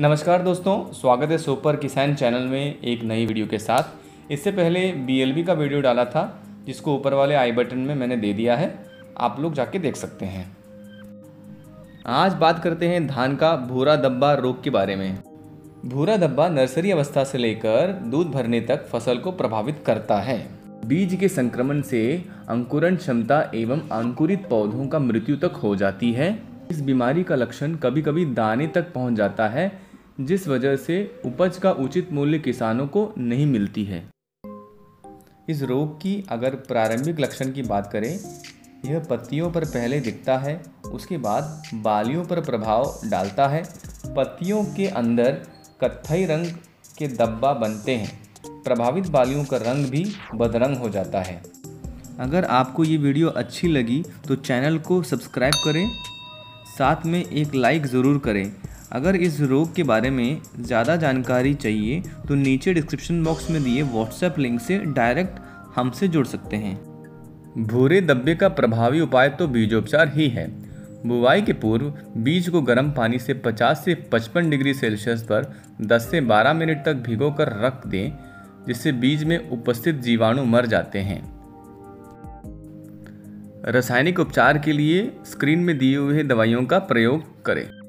नमस्कार दोस्तों, स्वागत है सुपर किसान चैनल में एक नई वीडियो के साथ। इससे पहले बीएलबी का वीडियो डाला था, जिसको ऊपर वाले आई बटन में मैंने दे दिया है, आप लोग जाके देख सकते हैं। आज बात करते हैं धान का भूरा दब्बा रोग के बारे में। भूरा दब्बा नर्सरी अवस्था से लेकर दूध भरने तक फ़सल को प्रभावित करता है। बीज के संक्रमण से अंकुरण क्षमता एवं अंकुरित पौधों का मृत्यु तक हो जाती है। इस बीमारी का लक्षण कभी कभी दाने तक पहुँच जाता है, जिस वजह से उपज का उचित मूल्य किसानों को नहीं मिलती है। इस रोग की अगर प्रारंभिक लक्षण की बात करें, यह पत्तियों पर पहले दिखता है, उसके बाद बालियों पर प्रभाव डालता है। पत्तियों के अंदर कत्थई रंग के दब्बा बनते हैं, प्रभावित बालियों का रंग भी बदरंग हो जाता है। अगर आपको ये वीडियो अच्छी लगी तो चैनल को सब्सक्राइब करें साथ में एक लाइक ज़रूर करें। अगर इस रोग के बारे में ज़्यादा जानकारी चाहिए तो नीचे डिस्क्रिप्शन बॉक्स में दिए व्हाट्सएप लिंक से डायरेक्ट हमसे जुड़ सकते हैं। भूरे दब्बे का प्रभावी उपाय तो बीजोपचार ही है। बुवाई के पूर्व बीज को गर्म पानी से 50 से 55 डिग्री सेल्सियस पर 10 से 12 मिनट तक भिगोकर रख दें, जिससे बीज में उपस्थित जीवाणु मर जाते हैं। रासायनिक उपचार के लिए स्क्रीन में दिए हुए दवाइयों का प्रयोग करें।